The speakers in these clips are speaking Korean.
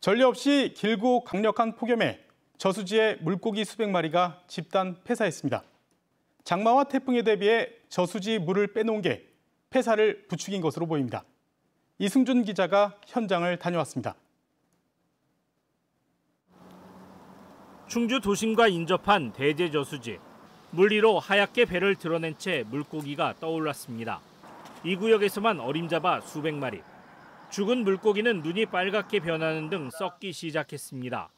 전례 없이 길고 강력한 폭염에 저수지의 물고기 수백 마리가 집단 폐사했습니다. 장마와 태풍에 대비해 저수지 물을 빼놓은 게 폐사를 부추긴 것으로 보입니다. 이승준 기자가 현장을 다녀왔습니다. 충주 도심과 인접한 대제 저수지. 물 위로 하얗게 배를 드러낸 채 물고기가 떠올랐습니다. 이 구역에서만 어림잡아 수백 마리. 죽은 물고기는 눈이 빨갛게 변하는 등 썩기 시작했습니다.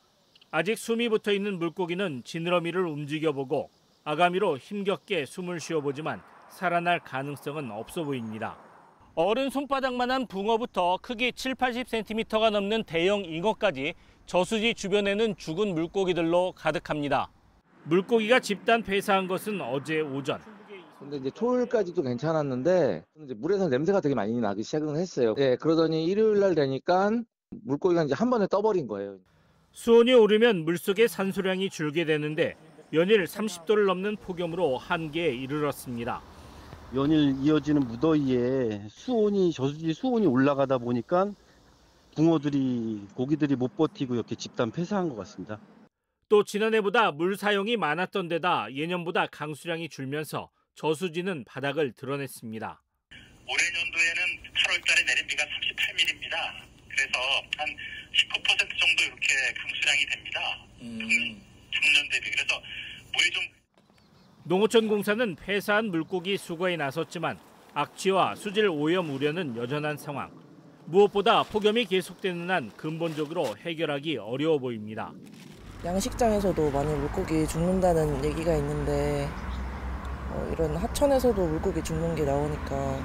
아직 숨이 붙어 있는 물고기는 지느러미를 움직여보고 아가미로 힘겹게 숨을 쉬어보지만 살아날 가능성은 없어 보입니다. 어른 손바닥만한 붕어부터 크기 7, 80cm가 넘는 대형 잉어까지 저수지 주변에는 죽은 물고기들로 가득합니다. 물고기가 집단 폐사한 것은 어제 오전. 근데 이제 토요일까지도 괜찮았는데 이제 물에서 냄새가 되게 많이 나기 시작은 했어요. 예, 그러더니 일요일 날 되니까 물고기가 이제 한 번에 떠버린 거예요. 수온이 오르면 물속의 산소량이 줄게 되는데 연일 30도를 넘는 폭염으로 한계에 이르렀습니다. 연일 이어지는 무더위에 수온이 저수지 수온이 올라가다 보니까 붕어들이 고기들이 못 버티고 이렇게 집단 폐사한 것 같습니다. 또 지난해보다 물 사용이 많았던 데다 예년보다 강수량이 줄면서 저수지는 바닥을 드러냈습니다. 올해 년도에는 8월달에 내린 비가 38mm입니다. 그래서 한 19% 정도 이렇게 강수량이 됩니다. 음. 작년 대비 그래서 물이 좀 농어촌 공사는 폐사한 물고기 수거에 나섰지만 악취와 수질 오염 우려는 여전한 상황. 무엇보다 폭염이 계속되는 한 근본적으로 해결하기 어려워 보입니다. 양식장에서도 많이 물고기 죽는다는 얘기가 있는데 어, 이런 하천에서도 물고기 죽는 게 나오니까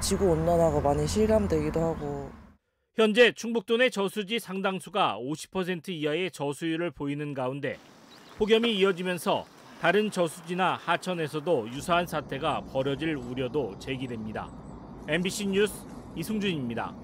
지구 온난화가 많이 실감되기도 하고 현재 충북도 내 저수지 상당수가 50% 이하의 저수율을 보이는 가운데 폭염이 이어지면서 다른 저수지나 하천에서도 유사한 사태가 벌어질 우려도 제기됩니다. MBC 뉴스 이승준입니다.